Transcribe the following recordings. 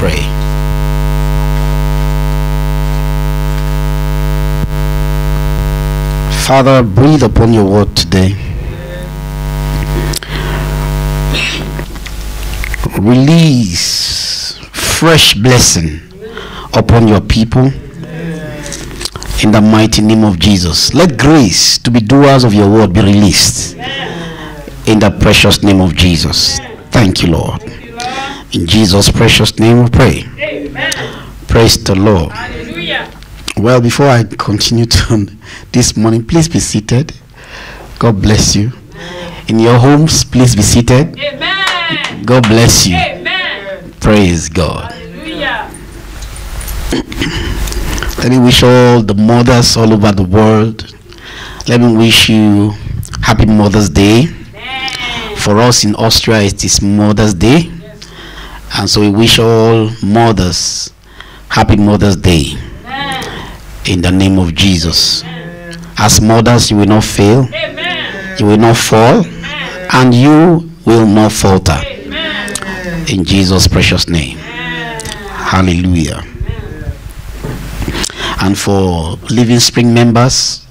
pray. Father, breathe upon your word today. Release fresh blessing upon your people in the mighty name of Jesus. Let grace to be doers of your word be released in the precious name of Jesus. Thank you, Lord. In Jesus' precious name we pray. Praise the Lord. Well, before I continue to this morning, please be seated. God bless you. In your homes, please be seated. Amen. God bless you. Amen. Praise God. Hallelujah. Let me wish all the mothers all over the world. Let me wish you happy Mother's Day. Amen. For us in Austria, it is Mother's Day. And so we wish all mothers happy Mother's Day in the name of Jesus. As mothers, you will not fail, you will not fall, and you will not falter. In Jesus' precious name. Hallelujah. And for Living Spring members,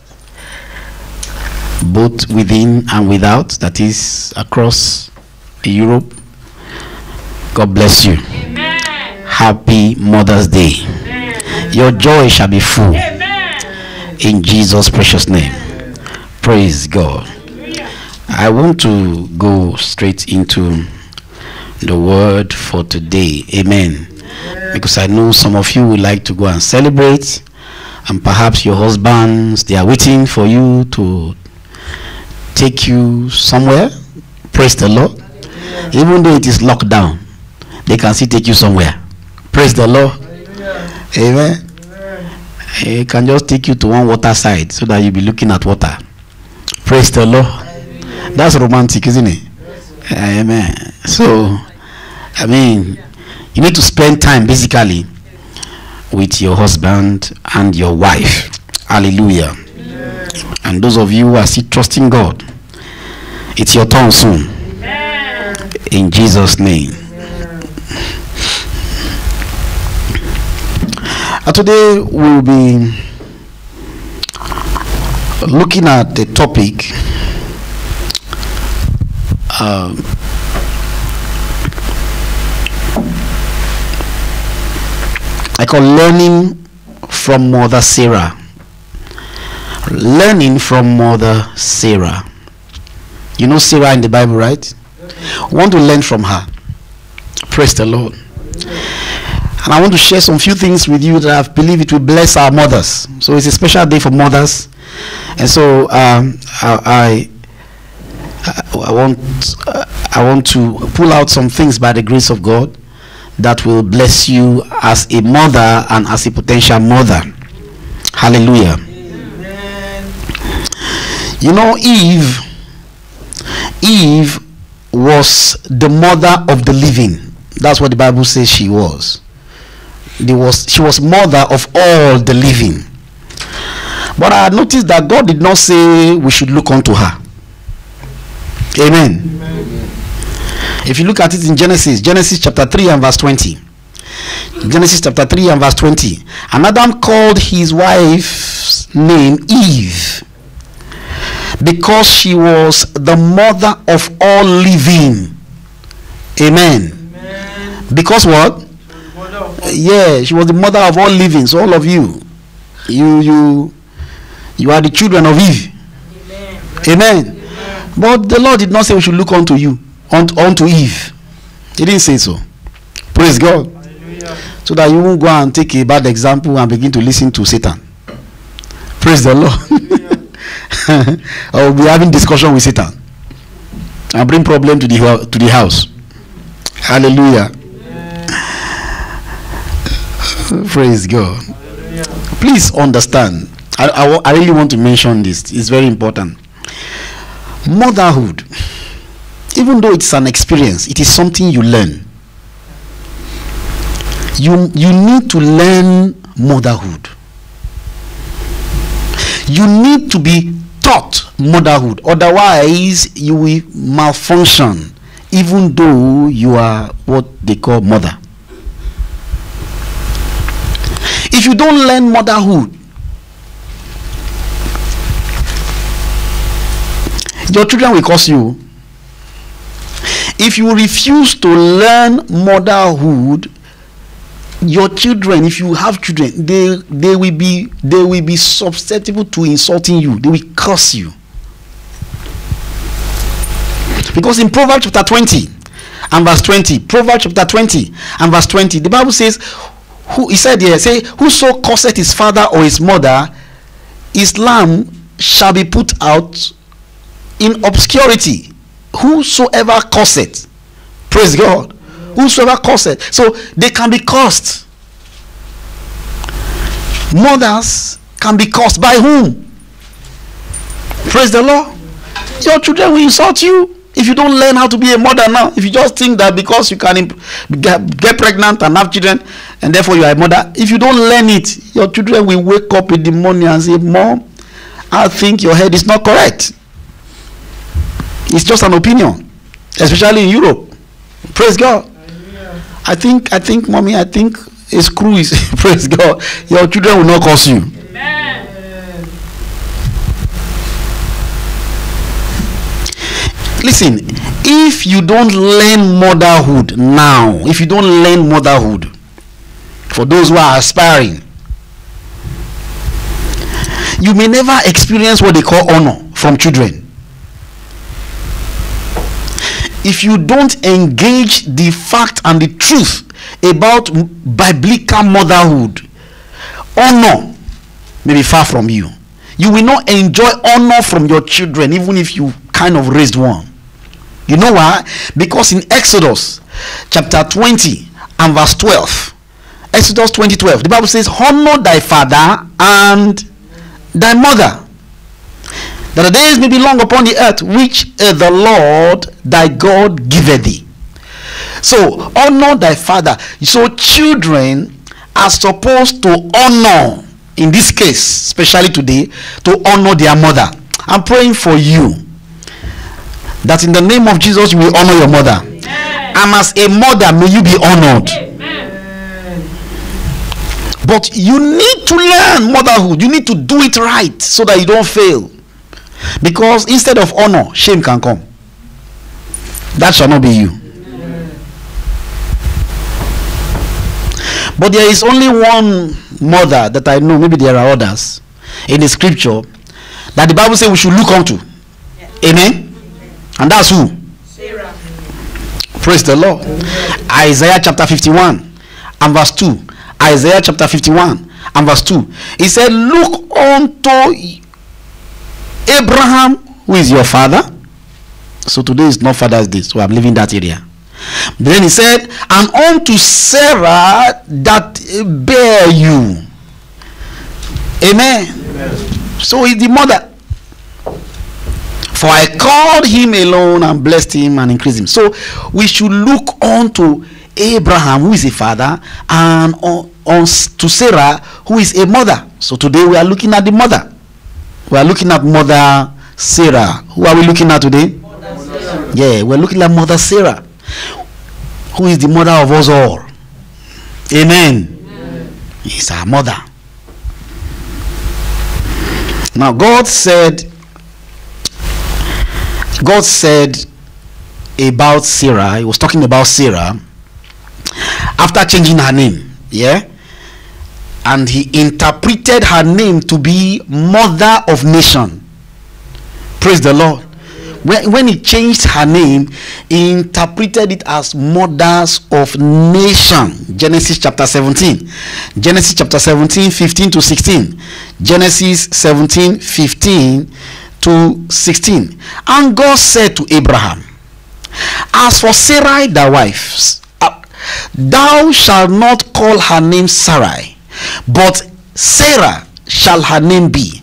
both within and without, that is across Europe, God bless you. Amen. Happy Mother's Day. Your joy shall be full Amen. in Jesus' precious name. Praise God. I want to go straight into the word for today. Amen. Because I know some of you would like to go and celebrate, and perhaps your husbands they are waiting for you to take you somewhere. Praise the Lord. Even though it is locked down, they can still take you somewhere. Praise the Lord. Amen. It can just take you to one water side so that you'll be looking at water. Praise the Lord. That's romantic, isn't it? Amen. So, I mean, you need to spend time basically with your husband and your wife. Hallelujah. And those of you who are still trusting God, it's your turn soon. Amen. In Jesus' name. Uh, today we'll be looking at the topic um, I call learning from Mother Sarah. Learning from Mother Sarah. You know Sarah in the Bible, right? want to learn from her. Praise the Lord. And I want to share some few things with you that I believe it will bless our mothers. So it's a special day for mothers. And so um, I, I, I want I want to pull out some things by the grace of God that will bless you as a mother and as a potential mother. Hallelujah. You know Eve Eve was the mother of the living. That's what the Bible says she was. Was she was mother of all the living. But I noticed that God did not say we should look unto her. Amen. If you look at it in Genesis, Genesis chapter 3 and verse 20. Genesis chapter 3 and verse 20. And Adam called his wife's name Eve because she was the mother of all living. Amen. Because what? Yeah, she was the mother of all living. So all of you, you you you are the children of Eve. Amen. But the Lord did not say we should look unto you, unto, unto Eve. He didn't say so. Praise God. So that you won't go and take a bad example and begin to listen to Satan. Praise the Lord. I will be having discussion with Satan I bring problem to the to the house. Hallelujah. Praise God. Please understand. I, I, I really want to mention this. It's very important. Motherhood, even though it's an experience, it is something you learn. You you need to learn motherhood. You need to be taught motherhood. Otherwise, you will malfunction, even though you are what they call mother. if you don't learn motherhood your children will curse you if you refuse to learn motherhood your children if you have children they they will be they will be susceptible to insulting you. They will curse you. Because in proverbs chapter 20 and verse 20 proverbs chapter 20 and verse 20 the bible says who he said here say whoso curseth his father or his mother his lamb shall be put out in obscurity. Whosoever curseth praise god whosoever curseth so they can be cursed. Mothers can be cursed by whom praise the lord. Your children will insult you. If you don't learn how to be a mother now if you just think that because you can get pregnant and have children and therefore you are a mother if you don't learn it your children will wake up in the morning and say mom i think your head is not correct. It's just an opinion especially in europe. Praise god i think i think mommy i think a screw is praise god. Your children will not curse you. Amen. listen if you don't learn motherhood now if you don't learn motherhood for those who are aspiring you may never experience what they call honor from children if you don't engage the fact and the truth about biblical motherhood honor may be far from you. You will not enjoy honor from your children even if you kind of raised one. You know why? Because in exodus chapter 20 and verse 12 exodus 20 12 the bible says honor thy father and thy mother that the days may be long upon the earth which uh, the lord thy god giveth thee. So honor thy father. So children are supposed to honor in this case especially today to honor their mother. I'm praying for you that in the name of jesus you will honor your mother. And as a mother may you be honored. Amen. but you need to learn motherhood. You need to do it right so that you don't fail because instead of honor shame can come that shall not be you but there is only one mother that i know maybe there are others in the scripture that the bible says we should look unto amen and that's who Sarah. Praise the Lord. Isaiah chapter 51 and verse 2. Isaiah chapter 51 and verse 2. He said, Look unto Abraham, who is your father. So today is not Father's Day, so I'm leaving that area. Then he said, And unto Sarah that bear you. Amen. So he's the mother. For I called him alone and blessed him and increased him. So we should look on to Abraham, who is a father, and on, on to Sarah, who is a mother. So today we are looking at the mother. We are looking at Mother Sarah. Who are we looking at today? Yeah, we're looking at Mother Sarah, who is the mother of us all. Amen. He's our mother. Now, God said, God said about Sarah, he was talking about Sarah after changing her name, yeah, and he interpreted her name to be Mother of Nation. Praise the Lord. When, when he changed her name, he interpreted it as Mothers of Nation. Genesis chapter 17. Genesis chapter 17, 15 to 16. Genesis 17, 15 to 16. And God said to Abraham, As for Sarai thy wife, uh, thou shalt not call her name Sarai, but Sarah shall her name be.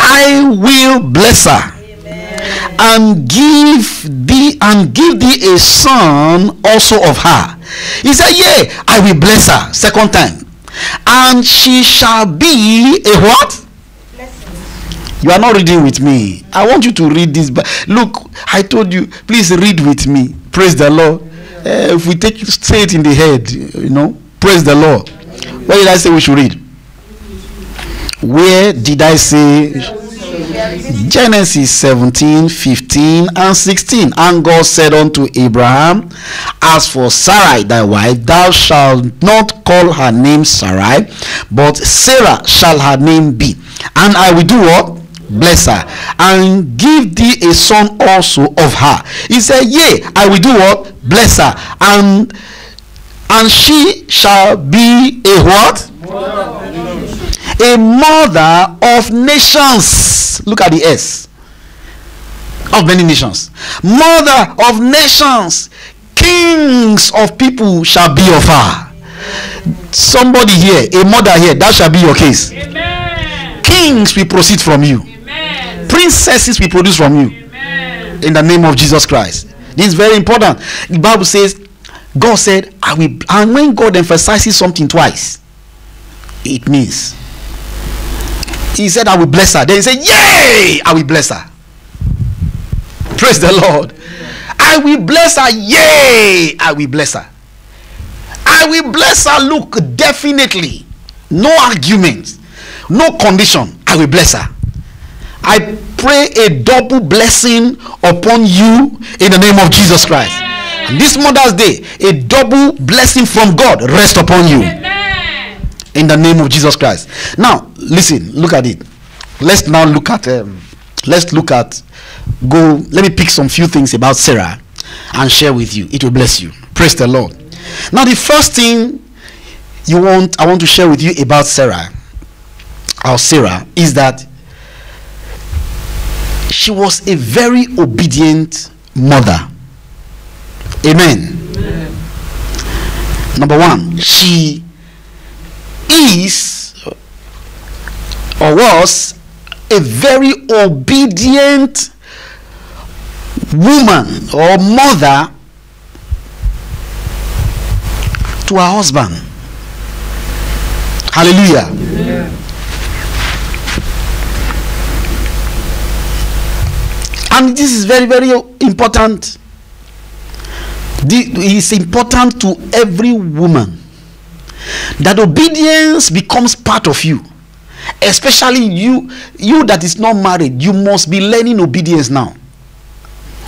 I will bless her and give thee and give thee a son also of her. He said, Yea, I will bless her. Second time. And she shall be a what? You are not reading with me. I want you to read this. But look, I told you, please read with me. Praise the Lord. Eh, if we take say it in the head, you know, praise the Lord. What did I say we should read? Where did I say? Genesis 17, 15, and 16. And God said unto Abraham, As for Sarai thy wife, thou shalt not call her name Sarai, but Sarah shall her name be. And I will do what? Bless her and give thee a son also of her. He said, Yea, I will do what? Bless her. And and she shall be a what? a mother of nations. Look at the S. Of many nations. Mother of nations. Kings of people shall be of her. Somebody here, a mother here, that shall be your case. Amen. Kings will proceed from you. Amen. Princesses will produce from you. Amen. In the name of Jesus Christ. This is very important. The Bible says, God said, I will and when God emphasizes something twice, it means he said, I will bless her. Then he said, Yay! I will bless her. Praise the Lord. I will bless her. Yay! I will bless her. I will bless her. Look, definitely. No argument. No condition. I will bless her. I pray a double blessing upon you in the name of Jesus Christ. This Mother's Day, a double blessing from God rest upon you Amen. in the name of Jesus Christ. Now, listen, look at it. Let's now look at um, let's look at go let me pick some few things about Sarah and share with you. It will bless you. Praise the Lord. Now, the first thing you want I want to share with you about Sarah our Sarah is that she was a very obedient mother. Amen. Number one, she is or was a very obedient woman or mother to her husband. Hallelujah. And this is very, very important. It's important to every woman that obedience becomes part of you. Especially you you that is not married you must be learning obedience now.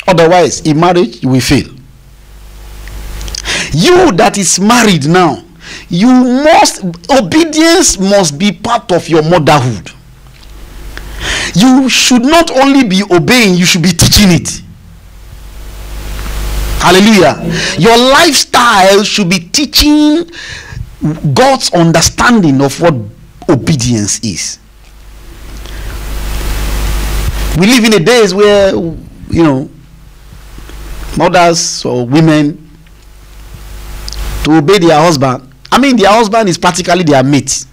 Otherwise in marriage you will fail. You that is married now you must obedience must be part of your motherhood. You should not only be obeying you should be teaching it hallelujah. Your lifestyle should be teaching god's understanding of what obedience is. We live in a days where you know mothers or women to obey their husband i mean their husband is practically their mate.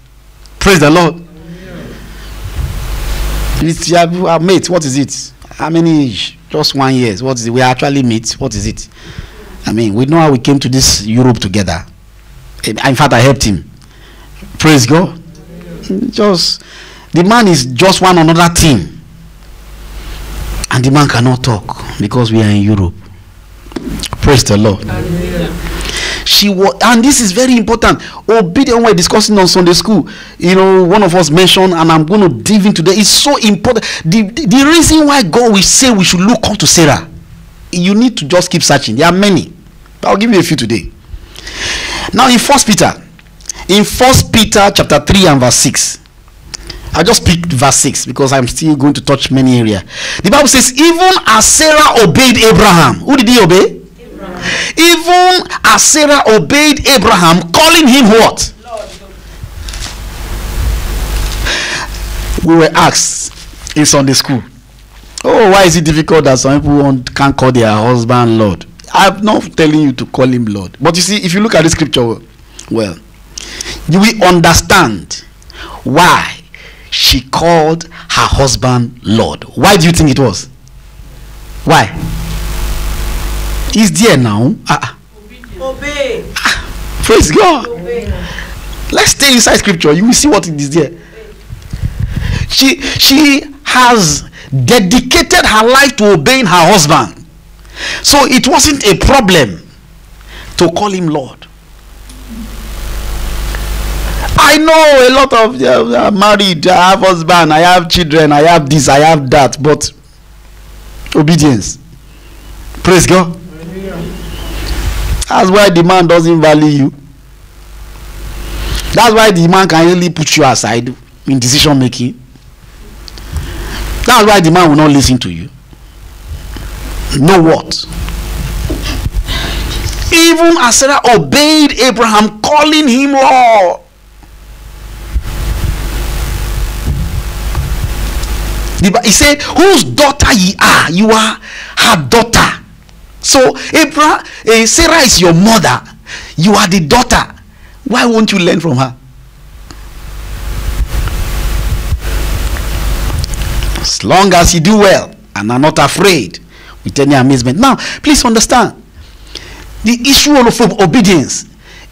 Praise the lord. It's your mate. What is it how many age just one years what is it? We actually mates what is it? I mean we know how we came to this europe together. In fact i helped him. Praise god. Just the man is just one another thing and the man cannot talk because we are in europe praise the lord. She was and this is very important. Obedience we're discussing on sunday school you know one of us mentioned and i'm going to dive into that. It's so important. The, the the reason why god will say we should look up to sarah you need to just keep searching. There are many. I'll give you a few today. Now in first peter in first peter chapter 3 and verse 6 i just picked verse 6 because i'm still going to touch many area. The bible says even as sarah obeyed abraham who did he obey? Abraham. even as sarah obeyed abraham calling him what? Lord. we were asked in sunday school. Oh why is it difficult that some people can't call their husband lord? I'm not telling you to call him lord. But you see if you look at the scripture well you will understand why she called her husband lord. Why do you think it was? Why? He's there now. Ah Obey. ah, praise god. Obey. let's stay inside scripture. You will see what it is there. She she has dedicated her life to obeying her husband. So it wasn't a problem to call him lord i know a lot of them are married. I have husband. I have children. I have this. I have that. But obedience. Praise God. That's why the man doesn't value you. That's why the man can only put you aside in decision making. That's why the man will not listen to you. Know what? Even as Sarah obeyed Abraham, calling him Lord. He said, Whose daughter ye are? You are her daughter. So Abraham, eh, Sarah is your mother. You are the daughter. Why won't you learn from her? As long as you do well and are not afraid with any amazement. Now, please understand the issue of obedience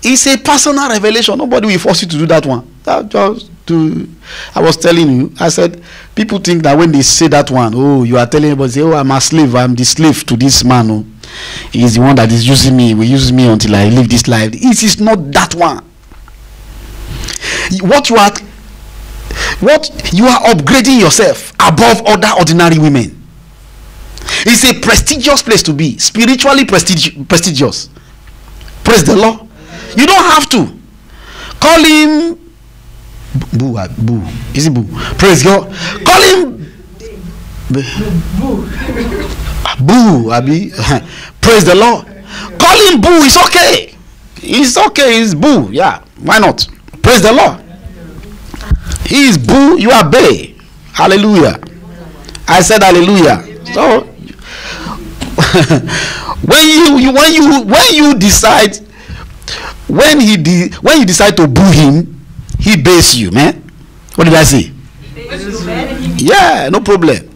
is a personal revelation. Nobody will force you to do that one. That just to, I was telling you, I said, people think that when they say that one, oh, you are telling everybody, say, oh, I'm a slave, I'm the slave to this man. Oh. He's the one that is using me, will use me until I live this life. It is not that one. What you are what you are upgrading yourself above other ordinary women it's a prestigious place to be spiritually prestig- prestigious praise the lord you don't have to call him boo ah, boo. Is it boo? Praise god. Call him. Ah, boo abi? Praise the lord. Call him boo it's okay. It's okay it's boo yeah. Why not? Praise the lord. He is boo you are bay hallelujah. I said hallelujah. So when you, you when you when you decide when he de- when you decide to boo him he bays you man. What did i say? Yeah no problem.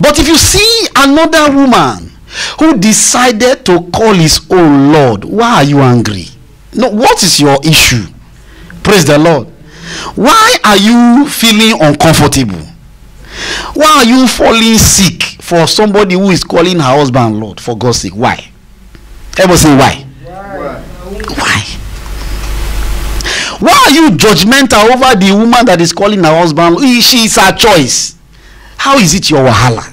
But if you see another woman who decided to call his own lord why are you angry? No what is your issue? Praise the lord. Why are you feeling uncomfortable? Why are you falling sick for somebody who is calling her husband lord for god's sake? Why? Everybody say why. Why? Why are you judgmental over the woman that is calling her husband? She is her choice. How is it your wahala?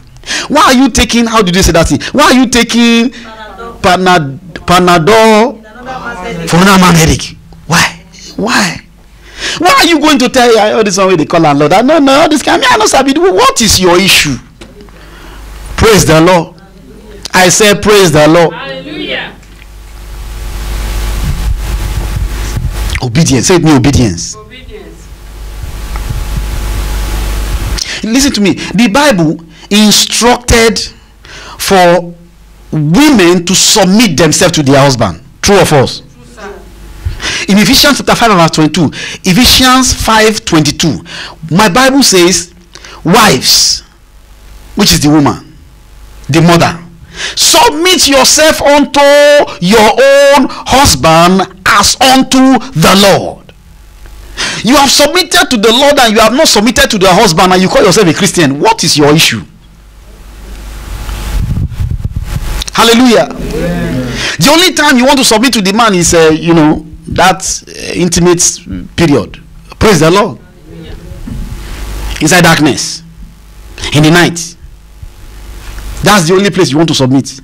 Why are you taking how did you say that thing? Why are you taking panad panadol for another man headache? Why? Why? Why are you going to tell her all this one wey dey call am lord? I no know all this kind me i no sabi. Do what is your issue? Praise the lord. I say praise the lord. Hallelujah. Obedience. Say it me obedience. Obedience. listen to me. The bible instructed for women to submit themselves to their husband. True or false? In ephesians chapter 5 and verse 22 ephesians 5 22 my bible says wives which is the woman the mother submit yourself unto your own husband as unto the lord. You have submitted to the lord and you have not submitted to the husband and you call yourself a christian. What is your issue? Hallelujah. The only time you want to submit to the man is uh, you know that uh, intimate period. Praise the lord. Inside darkness. In the night. That's the only place you want to submit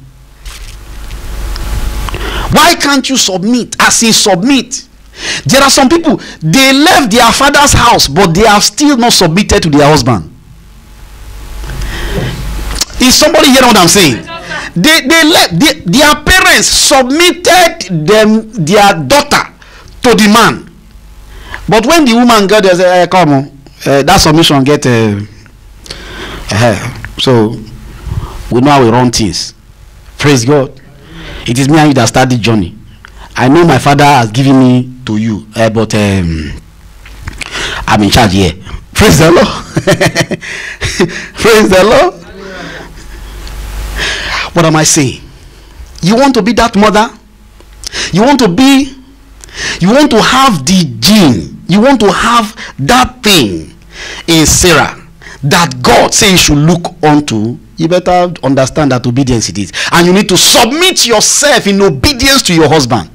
why can't you submit as in submit? There are some people they left their father's house but they have still not submitted to their husband. Is somebody hearing what i'm saying? They they left they, their parents submitted them their daughter to the man. But when the woman get there say eh come on. Uh, that submission get uh, uh, so we know how we run things. Praise god it is me and you that start the journey. I know my father has given me to you uh, but um, i'm in charge here. Praise the lord. Praise the lord. What am i saying? You want to be that mother? You want to be you want to have the gene you want to have that thing in sarah that god say you should look unto you better understand that obedience it is and you need to submit yourself in obedience to your husband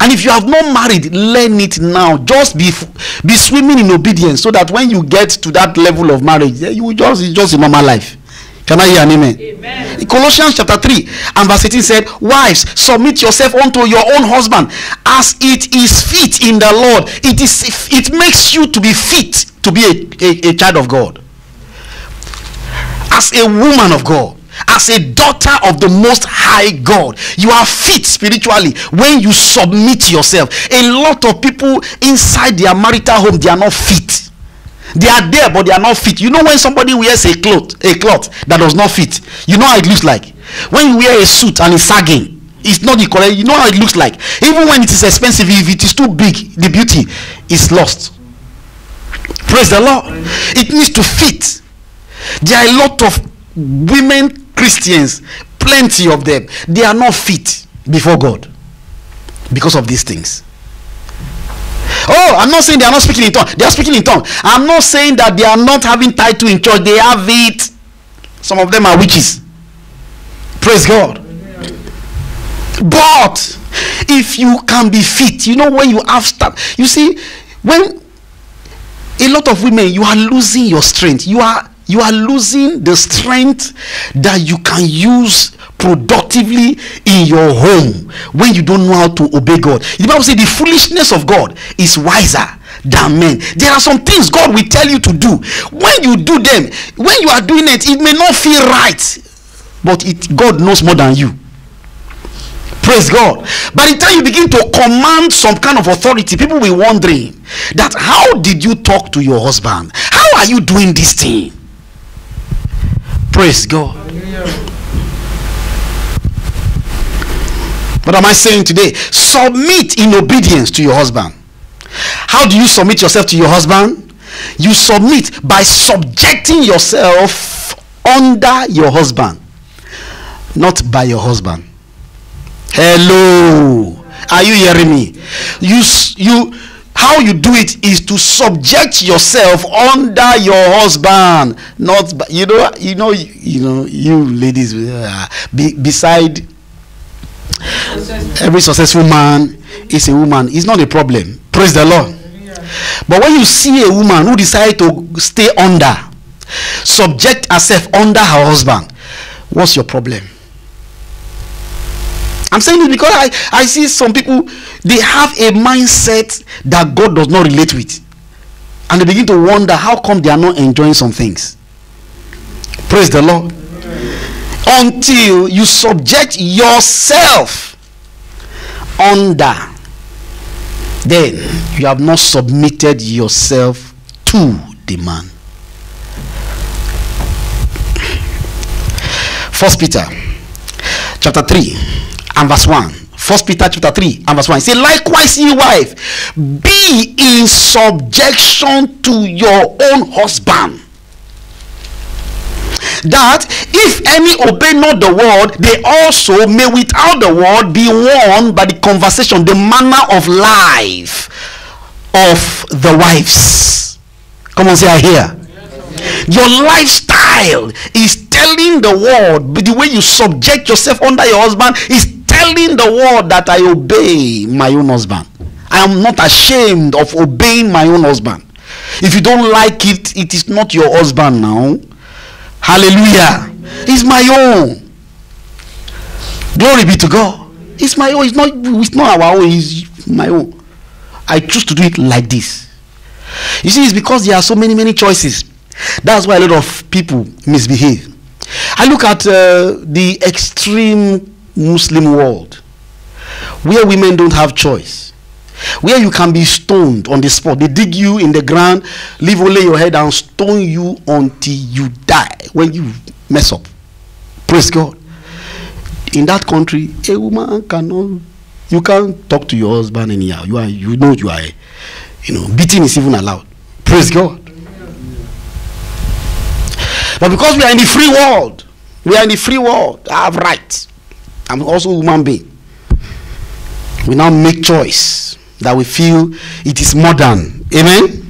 And if you have not married, learn it now. Just be be swimming in obedience so that when you get to that level of marriage, eh, you will just it's just a normal life. Can I hear an amen? Amen. Colossians chapter 3 and verse 18 said, Wives, submit yourself unto your own husband as it is fit in the Lord. It is it makes you to be fit to be a, a, a child of God. As a woman of God, as a daughter of the most high God, you are fit spiritually when you submit yourself. A lot of people inside their marital home, they are not fit. They are there, but they are not fit. You know when somebody wears a cloth, a cloth that does not fit, you know how it looks like. When you wear a suit and it's sagging, it's not the correct. You know how it looks like. Even when it is expensive, if it is too big, the beauty is lost. Praise the Lord. It needs to fit. There are a lot of women Christians, plenty of them. They are not fit before God because of these things. Oh, I'm not saying they are not speaking in tongue. They are speaking in tongue. I'm not saying that they are not having title in church. They have it. Some of them are witches. Praise God. But if you can be fit, you know when you have start, you see, when a lot of women, you are losing your strength. You are you are losing the strength that you can use productively in your home when you don't know how to obey God. The Bible says the foolishness of God is wiser than men. There are some things God will tell you to do. When you do them, when you are doing it, it may not feel right, but it God knows more than you. Praise God. By the time you begin to command some kind of authority, people will be wondering that how did you talk to your husband? How are you doing this thing? Praise God. What am I saying today? Submit in obedience to your husband. How do you submit yourself to your husband? You submit by subjecting yourself under your husband, not by your husband. Hello. Are you hearing me? You you how you do it is to subject yourself under your husband not you know you know you know you ladies uh, be, beside every successful man is a woman it's not a problem. Praise the lord. But when you see a woman who decide to stay under subject herself under her husband what's your problem I'm saying this because I, I see some people they have a mindset that God does not relate with. And they begin to wonder how come they are not enjoying some things. Praise the Lord. Until you subject yourself under, then you have not submitted yourself to the man. First Peter chapter 3 and verse 1. First Peter chapter 3 and verse 1. Say, likewise, ye wife, be in subjection to your own husband. That if any obey not the word, they also may without the word be won by the conversation, the manner of life of the wives. Come on, say I hear. Your lifestyle is telling the world, the way you subject yourself under your husband is telling the world that I obey my own husband. I am not ashamed of obeying my own husband. If you don't like it, it is not your husband now. Hallelujah. It's my own. Glory be to God. It's my own. It's not, it's not our own. It's my own. I choose to do it like this. You see, it's because there are so many, many choices. That's why a lot of people misbehave. I look at uh, the extreme Muslim world where women don't have choice, where you can be stoned on the spot. They dig you in the ground, leave only your head and stone you until you die when you mess up. Praise God. In that country, a woman cannot, you can't talk to your husband anyhow. You are, you know, you are, you know, beating is even allowed. Praise God. But because we are in the free world, we are in the free world. I have rights. I'm also a human being. We now make choice that we feel it is modern. Amen.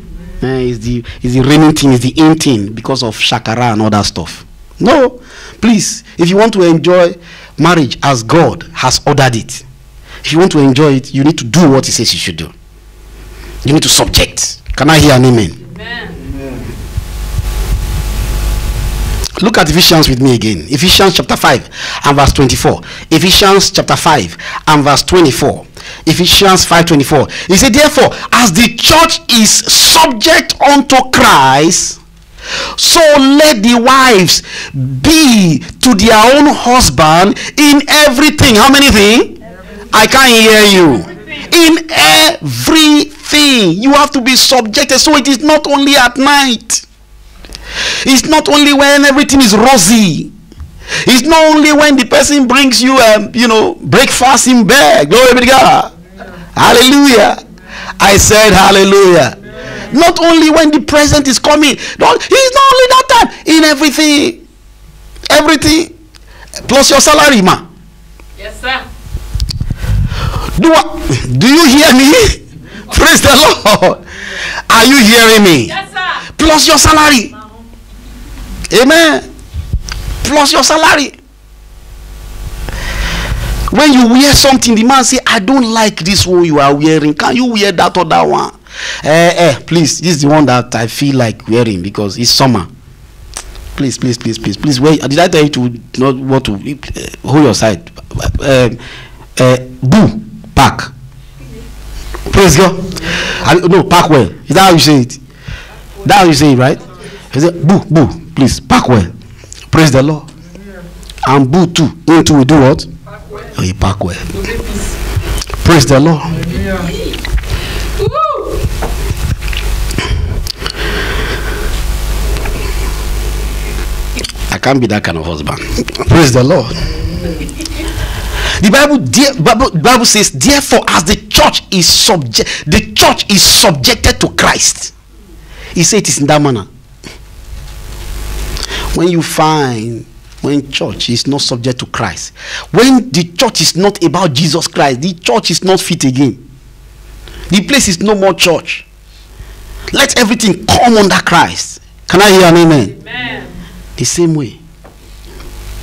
Uh, it's the it's the reigning thing, it's the in thing because of shakara and that stuff. No, please, if you want to enjoy marriage as God has ordered it, if you want to enjoy it, you need to do what he says you should do. You need to subject. Can I hear an amen? Amen. Look at Ephesians with me again. Ephesians chapter 5 and verse 24. Ephesians chapter 5 and verse 24. Ephesians 5:24. He said, Therefore, as the church is subject unto Christ, so let the wives be to their own husband in everything. How many things? I can't hear you. In everything. You have to be subjected. So it is not only at night. It's not only when everything is rosy. It's not only when the person brings you, um, you know, breakfast in bed. Glory be to God. Hallelujah. I said hallelujah. Not only when the present is coming. Don't, it's not only that time. In everything. Everything. Plus your salary, man. Yes, sir. Do I, do you hear me? Praise the Lord. Are you hearing me? Yes, sir. Plus your salary. Amen. Plus your salary. When you wear something, the man say, I don't like this one you are wearing. Can you wear that other one? Eh, eh, please. This is the one that I feel like wearing because it's summer. Please, please, please, please, please. Wait, did I tell you to not what to uh, hold your side? Uh, uh, boo, pack. Praise God. I, no, pack well. Is that how you say it? That how you say it, right? He said, boo, boo, please, pack well. Praise the Lord. And boo too. Into we do what? You pack well. Praise the Lord. Woo! I can't be that kind of husband. Praise the Lord. The Bible, dear, Bible, Bible says, therefore, as the church is subject, the church is subjected to Christ. He said it is in that manner. When you find when church is not subject to Christ, when the church is not about Jesus Christ, the church is not fit again. The place is no more church. Let everything come under Christ. Can I hear an amen? Amen. the same way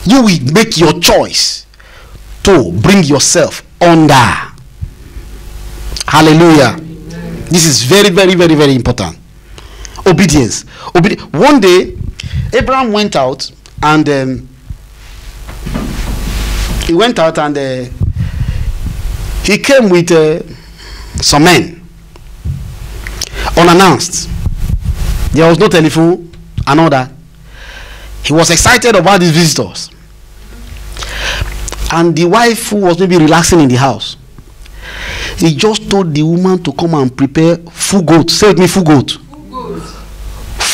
you will make your choice to bring yourself under hallelujah this is very very very very important obedience Obedi- one day abraham went out and um, he went out and uh, he came with uh, some men unannounced. There was no telephone and all that. He was excited about these visitors. And the wife who was maybe relaxing in the house he just told the woman to come and prepare full goat. Me full goat.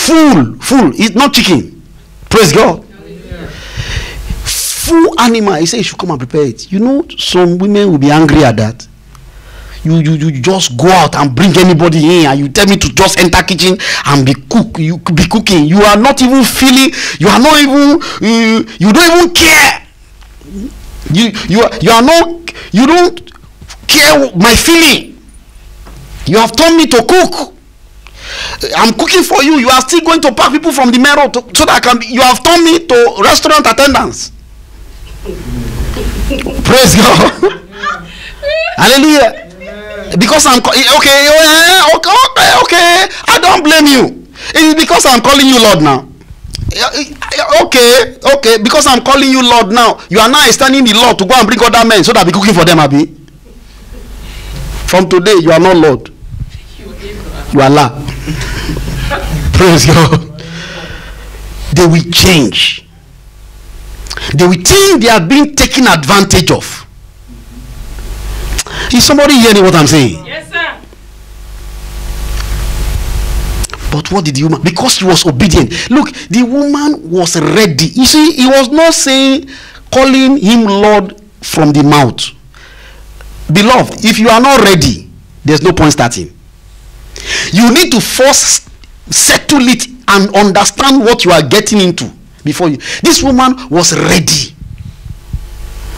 Full full it's not chicken. Praise god. Full animal he said you should come and prepare it. You know some women will be angry at that. You you you just go out and bring anybody in and you tell me to just enter kitchen and be cook you be cooking. You are not even feeling you are not even you, you don't even care. You you are you are not you don't care my feeling. You have told me to cook i'm cooking for you. You are still going to pack people from the road to, so that i can you have turned me to restaurant attendants praise god. Hallelujah. Because i'm eh, okay eh, okay okay okay. I don't blame you. It is because i'm calling you lord now. Eh, eh, okay okay. Because i'm calling you lord now. You are now extending the law to go and bring other men so that I be cooking for them abi. From today you are not lord you are praise god they will change they will think they are being taken advantage of is somebody hearing what i'm saying Yes, sir. But what did the woman? Because she was obedient. Look, the woman was ready. You see, he was not saying, calling him Lord from the mouth. Beloved, if you are not ready, there's no point starting. You need to first settle it and understand what you are getting into before you. This woman was ready.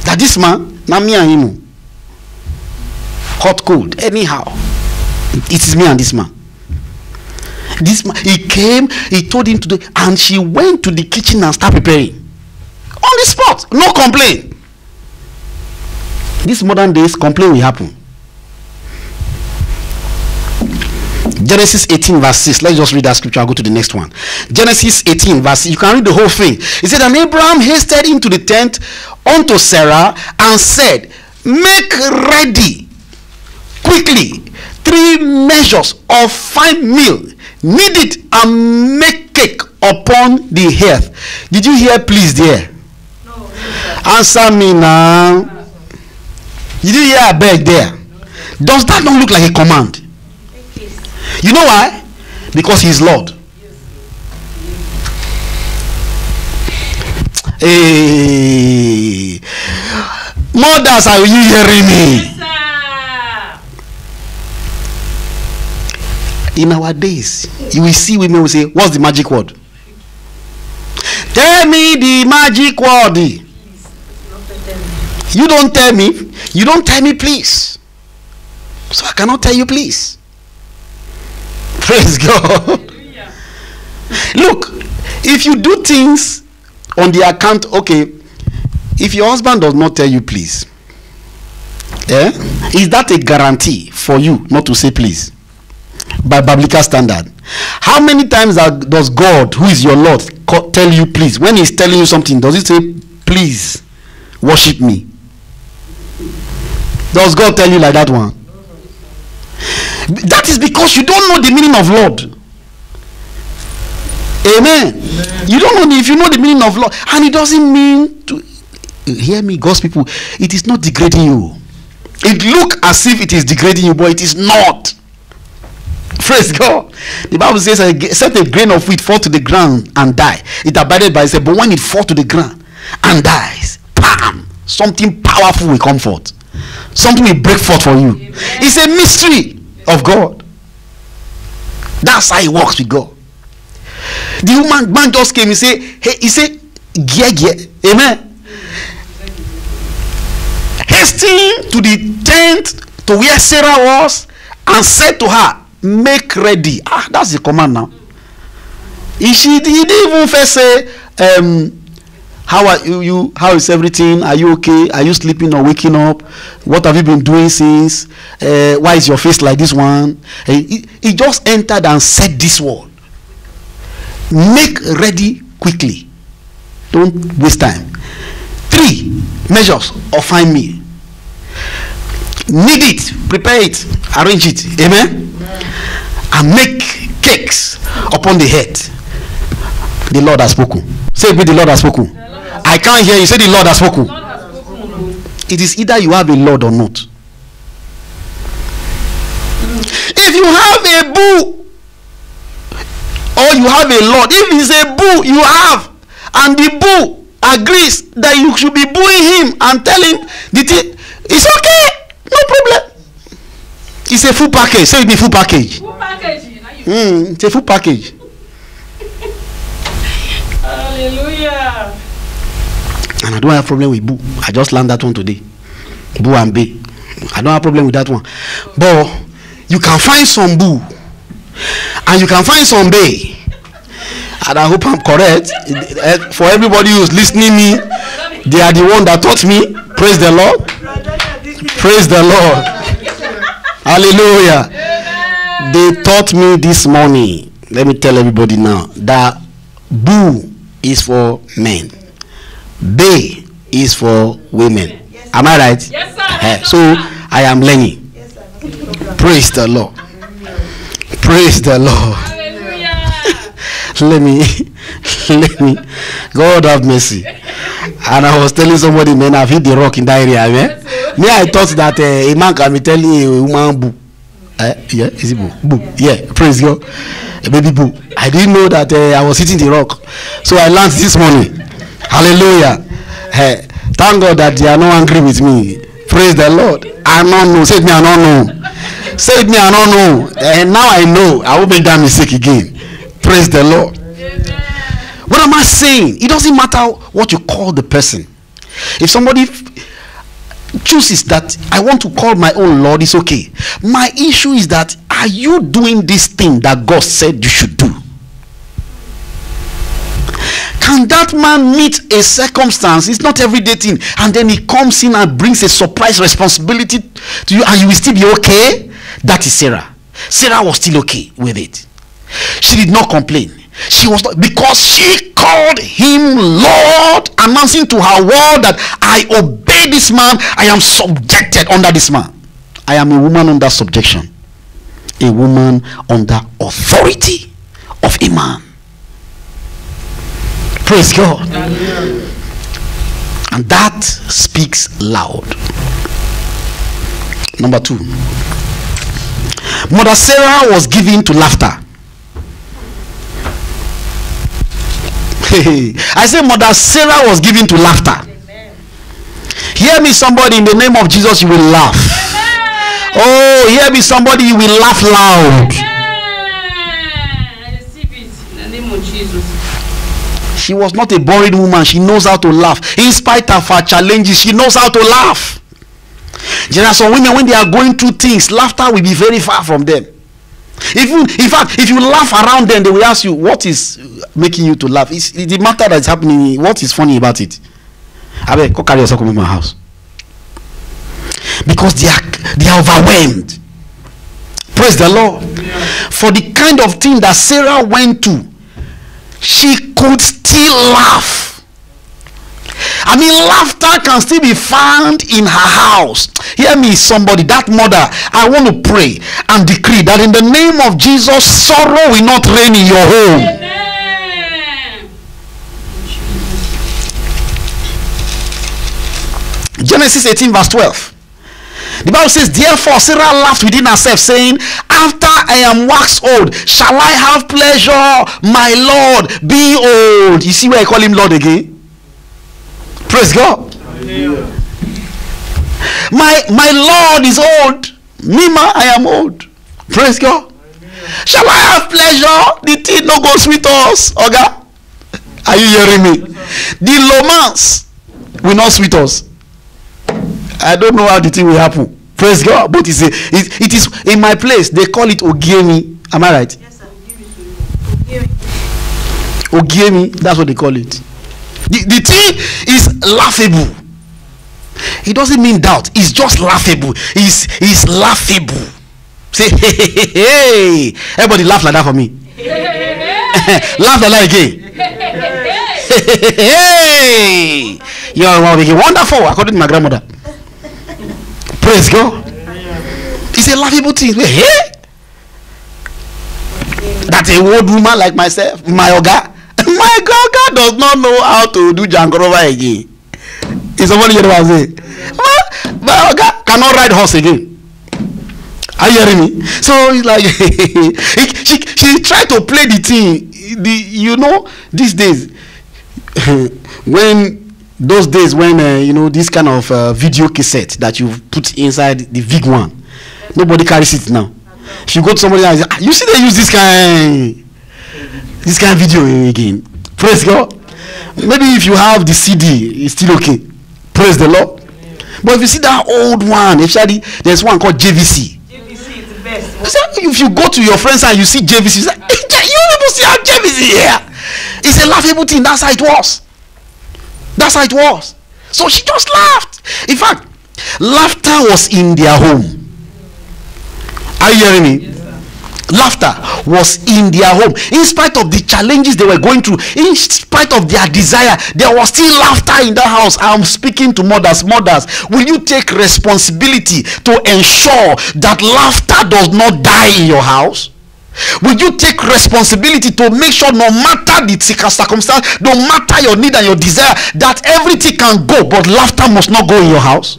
That this man, na me and him, hot cold, anyhow. It is me and this man this man he came he told him to do and she went to the kitchen and start preparing on the spot no complaint. These modern days, complaint will happen. Genesis 18 verse 6. Let's just read that scripture. I'll go to the next one. Genesis 18 verse 6. You can read the whole thing. He said, And Abraham hasted into the tent unto Sarah and said, Make ready quickly three measures of fine meal, knead it and make cake upon the hearth. Did you hear please there? Answer me now. Did you hear I beg there? Does that not look like a command? You know why? Because he's Lord. Hey. Mothers, are you hearing me? In our days, you will see women will say, What's the magic word? Tell me the magic word. You don't tell me. You don't tell me, please. So I cannot tell you, please. Praise God. Look, if you do things on the account, okay, if your husband does not tell you please, eh, is that a guarantee for you not to say please? By biblical standard. How many times are- does God, who is your Lord, tell you please? When he's telling you something, does he say, please worship me? Does God tell you like that one? That is because you don't know the meaning of Lord. Amen. You don't know if you know the meaning of Lord, and it doesn't mean to hear me, God's people. It is not degrading you. It look as if it is degrading you, but it is not. Praise God. The Bible says, "Except a grain of wheat fall to the ground and die, it abided by itself. But when it fall to the ground and dies, bam, something powerful will come forth. Something will break forth for you. It's a mystery of God. That's how it works with God. The woman man just came. He say, hey, he say, gear gear, amen. Hastening to the tent to where Sarah was, and said to her, "Make ready." Ah, that's the command now. He she he didn't even first say, um, "How are you? how is everything? Are you okay? Are you sleeping or waking up? What have you been doing since? Uh, why is your face like this one?" Eh, He, he just entered and said this word make ready quickly don't waste time three measures of fine meal knead it prepare it arrange it amen and make cakes upon the head the lord has spoken say with the lord has spoken i can't hear you. Say the lord has spoken. It is either you have a lord or not. If you have a bull or you have a lord if it's a bull you have and the bull agrees that you should be booing him and tell him the thing it's okay. No problem. It's a full package. Say it be full package. Full package. Mm, it's a full package and i don't have problem with boo. I just learned that one today. Boo and bay i don't have problem with that one. But you can find some boo. And you can find some bay and i hope i'm correct. Eh, for everybody who's listening me they are the one that taught me. Praise the lord. Praise the lord. Hallelujah. They taught me this morning. Let me tell everybody now that boo is for men bay is for women. Am i right? Yes, sir. Eh, so i am learning. Praise the lord. Praise the lord. Let me let me. God have mercy. And i was telling somebody man i've hit the rock in that area man me i thought that uh, a man can be telling a woman boo. Uh, yeah is it boo? Boo. Yeah praise god. A baby boo. I didn't know that uh, i was hitting the rock. So i learned this morning hallelujah Eh, thank god that they are not angry with me praise the lord i no know it me i no know it me i no know and now i know i won't make that mistake again praise the lord Amen. what am I saying? It doesn't matter what you call the person. If somebody chooses that I want to call my own Lord, it's okay. My issue is that are you doing this thing that God said you should do? Can that man meet a circumstance? It's not everyday thing. And then he comes in and brings a surprise responsibility to you, and you will still be okay? That is Sarah. Sarah was still okay with it. She did not complain. She was not because she called him Lord, announcing to her world that I obey this man, I am subjected under this man. I am a woman under subjection, a woman under authority of a man. Praise God. And that speaks loud. Number two, Mother Sarah was given to laughter. I say Mother Sarah was given to laughter. Hear me, somebody, in the name of Jesus, you will laugh. Oh, hear me, somebody, you will laugh loud. I receive it in the name of Jesus. She was not a boring woman. She knows how to laugh. In spite of her challenges, she knows how to laugh. There are some women, when they are going through things, laughter will be very far from them. Even, in fact, if you laugh around them, they will ask you, What is making you to laugh? It's, it's the matter that is happening. What is funny about it? I beg, go carry yourself come in my house. Because they are, they are overwhelmed. Praise the Lord. For the kind of thing that Sarah went to, she could still laugh. I mean, laughter can still be found in her house. Hear me, somebody, that mother. I want to pray and decree that in the name of Jesus, sorrow will not reign in your home. Amen. Genesis 18, verse 12. The Bible says, Therefore Sarah laughed within herself, saying, After I am waxed old, shall I have pleasure, my Lord, be old. You see where I call him Lord again? Praise God. My my Lord is old. Mima, I am old. Praise God. Shall I have pleasure? The thing no goes with us, Oga. Are you hearing me? The romance will not sweet us. I don't know how the thing will happen. Praise God. But it's a, it, it is in my place. They call it Ogiemi. Am I right? Yes. Ogiemi. That's what they call it. The, the thing is laughable. It doesn't mean doubt. It's just laughable. It's, it's laughable. Say, hey, hey, hey, hey. Everybody laugh like that for me. laugh like that again. hey, you are wonderful, according to my grandmother. Praise God. It's a laughable thing. Hey, that a old woman like myself, my oga, my oga does not know how to do jankorova again. Is somebody hear what I'm saying? My, oga cannot ride horse again. Are you hearing me? So it's like he, she she tried to play the thing. The you know these days when those days when uh, you know this kind of uh, video cassette that you put inside the big one, nobody carries it now. If you go to somebody and say, ah, you see they use this kind this kind of video again. Praise God. Maybe if you have the CD, it's still okay. Praise the Lord. But if you see that old one, actually there's one called JVC. JVC is the best. Say, If you go to your friends and you see JVC, you say, "Hey, you people see how JVC here. It's a laughable thing. That's how it was. That's how it was. So she just laughed. In fact, laughter was in their home. Are you hearing me? Laughter was in their home. In spite of the challenges they were going through, in spite of their desire, there was still laughter in the house. I'm speaking to mothers. Mothers, will you take responsibility to ensure that laughter does not die in your house? Will you take responsibility to make sure no matter the circumstance, no matter your need and your desire, that everything can go, but laughter must not go in your house?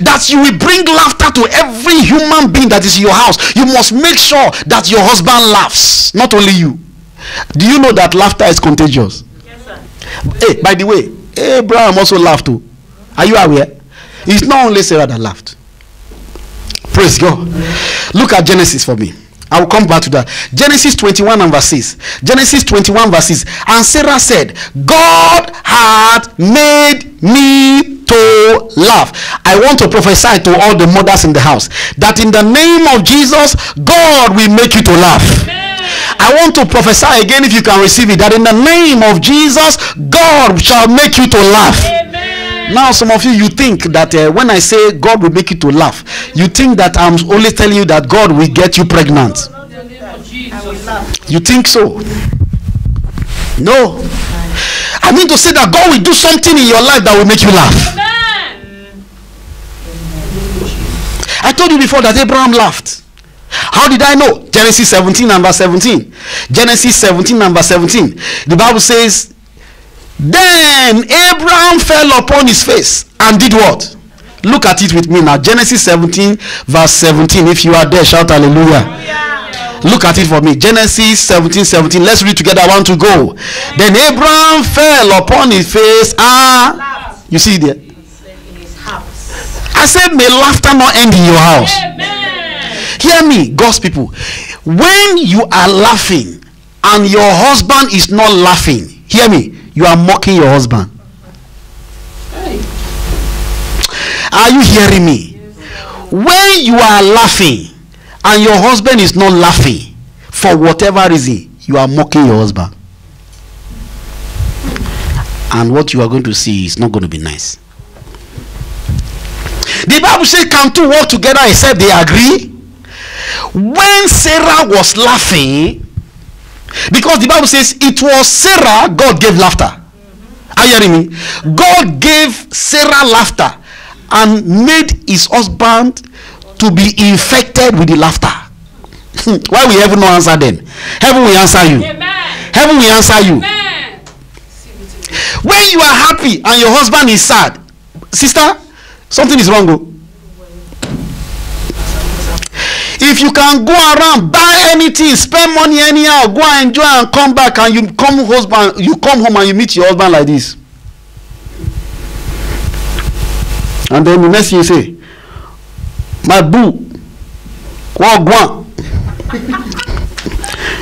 that you will bring laughter to every human being that is in your house. You must make sure that your husband laughs not only you. Do you know that laughter is contagious? Yes, sir. hey by the way abraham also laughed too. Are you aware? It's not only sarah that laughed. Praise god. Look at genesis for me I will come back to that. Genesis 21 and verse 6. Genesis 21 verse 6. And Sarah said, God had made me to laugh. I want to prophesy to all the mothers in the house that in the name of Jesus, God will make you to laugh. I want to prophesy again if you can receive it that in the name of Jesus, God shall make you to laugh. Amen. Now, some of you, you think that uh, when I say God will make you to laugh, you think that I'm only telling you that God will get you pregnant. You think so? No. I mean to say that God will do something in your life that will make you laugh. I told you before that Abraham laughed. How did I know? Genesis 17 number 17. Genesis 17 number 17. The Bible says, Then Abraham fell upon his face and did what? Look at it with me now. Genesis 17, verse 17. If you are there, shout hallelujah. Look at it for me. Genesis 17, 17. Let's read together. I want to go. Then Abraham fell upon his face and Laugh you see there. in his house. I said, May laughter not end in your house. Amen. Hear me, God's people. When you are laughing and your husband is not laughing, hear me, you are mocking your husband. Hey. Are you hearing me? When you are laughing and your husband is not laughing for whatever reason, you are mocking your husband. And what you are going to see is not going to be nice. The Bible says, Can two walk together except they agree? When Sarah was laughing, because the Bible says it was Sarah God gave laughter. Are you hearing me? God gave Sarah laughter and made his husband to be infected with the laughter. Why will heaven not answer them? Heaven will answer you. Amen. Heaven will answer you. Amen. When you are happy and your husband is sad, sister, something is wrong. If you can go around buy anything, spend money anyhow, go and enjoy and come back and you come husband, you come home and you meet your husband like this. And then the next thing you say, my boo, what go on?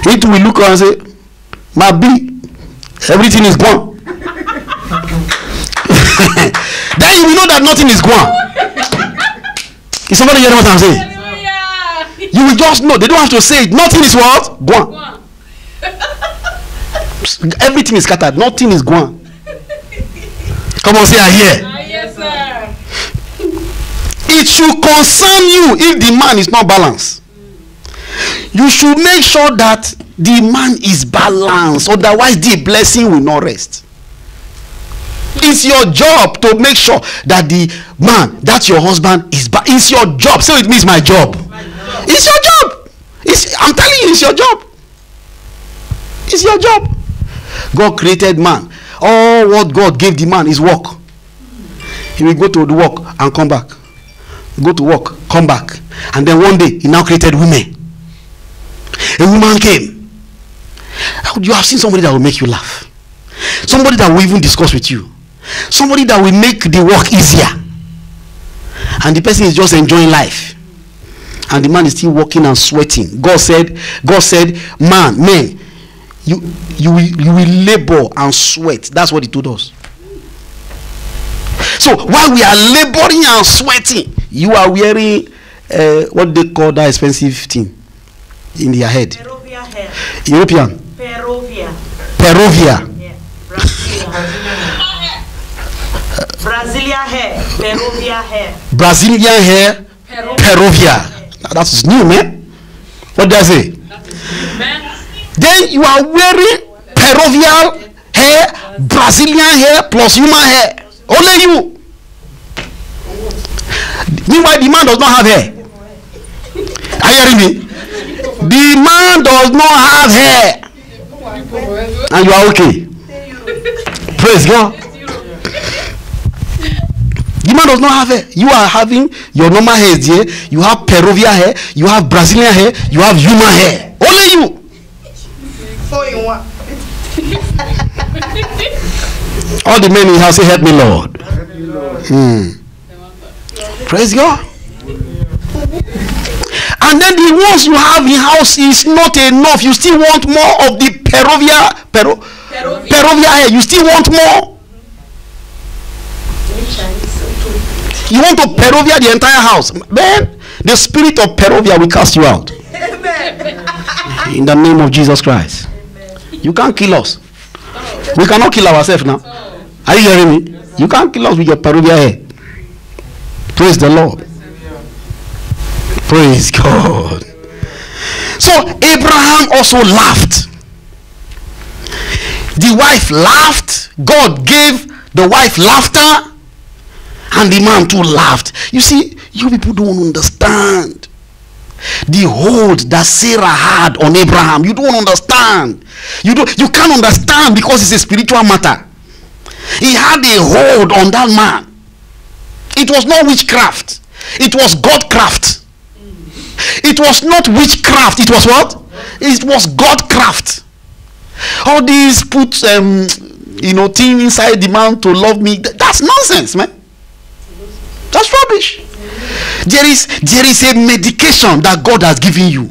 It will look and say, my B, everything is gone. then you know that nothing is gone. Is somebody hearing what I'm saying? You will just know. They don't have to say it. Nothing is what? Gone. One. Everything is scattered. Nothing is gone. Come on, say I hear. Ah, yes, sir. It should concern you if the man is not balanced. You should make sure that the man is balanced. Otherwise, the blessing will not rest. It's your job to make sure that the man, that your husband is. Ba- it's your job. Say it means my job. It's your job. It's, I'm telling you, it's your job. It's your job. God created man. All what God gave the man is work. He will go to the work and come back. Go to work, come back. And then one day, he now created women. A woman came. You have seen somebody that will make you laugh. Somebody that will even discuss with you. Somebody that will make the work easier. And the person is just enjoying life. And the man is still working and sweating. God said, God said, man, man, you you will you will labor and sweat. That's what he told us. So while we are laboring and sweating, you are wearing uh, what they call that expensive thing in your head. Perovia hair. European Perovia. Perovia. Yeah. Brazilian hair. Perovia hair. Brazilian hair Pero. Perovia. Now, That's new, man. What did I. Then you are wearing Peruvian hair, Brazilian hair plus human hair. Only you. Meanwhile, the man does not have hair. Are you hearing me? The man does not have hair. And you are okay. Praise God. The man does not have hair. You are having your normal hair is there. You have Peruvian hair. You have Brazilian hair. You have human hair. Only you. Four in one. All the men in the house say, Help me, Lord. Hmm. Praise God. And then the ones you have in the house is not enough. You still want more of the Peruvian, Pero, Perovia. Perovia hair. You still want more. You want to Perovia the entire house. Man, the spirit of Perovia will cast you out. Amen. In the name of Jesus Christ. You can't kill us. We cannot kill ourselves now. Are you hearing me? You can't kill us with your Peruvian hair. Praise the Lord. Praise God. So Abraham also laughed. The wife laughed. God gave the wife laughter. And the man too laughed. You see, you people don't understand the hold that Sarah had on Abraham. You don't understand. You don't you can't understand because it's a spiritual matter. He had a hold on that man. It was not witchcraft. It was Godcraft. It was not witchcraft. It was what? It was Godcraft. All these put um you know thing inside the man to love me. That's nonsense, man. That's rubbish. There is there is a medication that God has given you.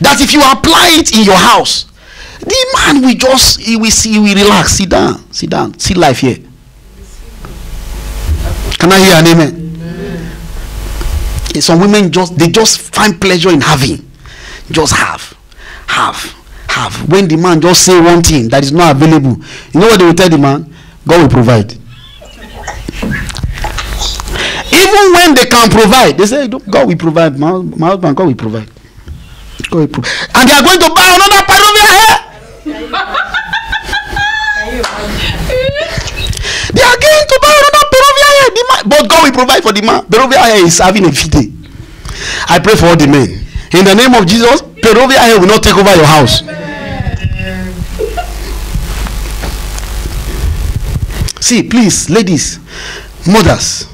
That if you apply it in your house, the man will just he will see he will relax. Sit down, sit down, see life here. Can I hear an amen? Some women just they just find pleasure in having. Just have, have, have. When the man just say one thing that is not available, you know what they will tell the man? God will provide. Even when they can provide, they say, God will provide. My, my husband, God will provide. God will provide. And they are going to buy another Peruvian hair. They are going to buy another Peruvian hair. But God will provide for the man. Peruvian hair is having a fit. I pray for all the men. In the name of Jesus, Peruvian hair will not take over your house. See, please, ladies, mothers,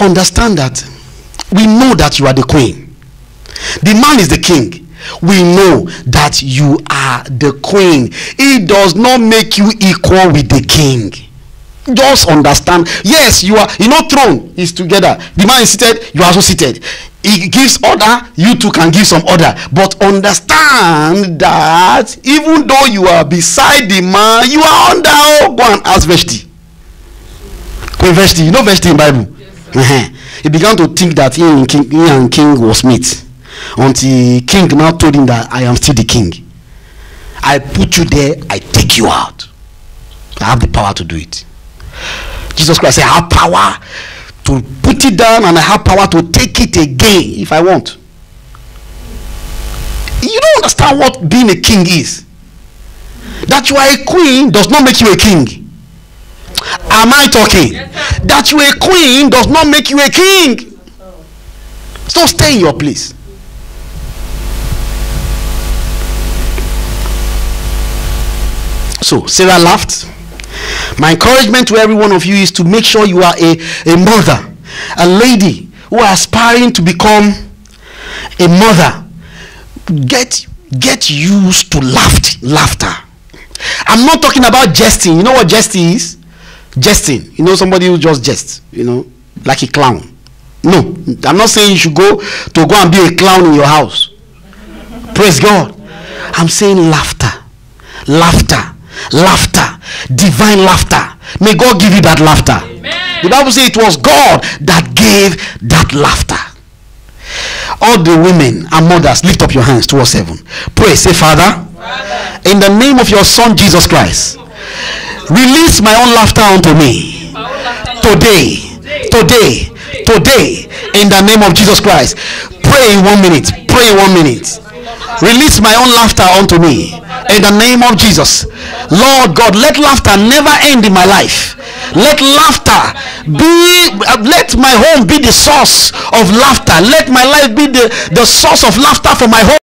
understand that we know that you are the queen. The man is the king. We know that you are the queen. It does not make you equal with the king. Just understand. Yes, you are. You know, throne is together. The man is seated. You are also seated. He gives order. You too can give some order. But understand that even though you are beside the man, you are under. Oh, go and ask Vashti. Queen Vashti. You know Vashti in Bible. He began to think that he and king, he and king was mate until king now told him that I am still the king. I put you there. I take you out. I have the power to do it. Jesus Christ said, I have power to put it down and I have power to take it again if I want. You don't understand what being a king is. That you are a queen does not make you a king. Am I talking? That you a queen does not make you a king. So stay in your place. So Sarah laughed. My encouragement to every one of you is to make sure you are a, a mother, a lady who are aspiring to become a mother. Get get used to laugh, laughter. I'm not talking about jesting. You know what jesting is? Jesting. You know somebody who just jests, you know, like a clown. No, I'm not saying you should go to go and be a clown in your house. Praise God. I'm saying laughter. Laughter. Laughter. Divine laughter. May God give you that laughter. The Bible says it was God that gave that laughter. All the women and mothers, lift up your hands towards heaven. Pray. Say, Father, in the name of your Son Jesus Christ, release my own laughter unto me today. Today. Today. In the name of Jesus Christ. Pray in one minute. Pray in one minute. Release my own laughter unto me. In the name of Jesus. Lord God, let laughter never end in my life. Let laughter be, uh, let my home be the source of laughter. Let my life be the, the source of laughter for my home.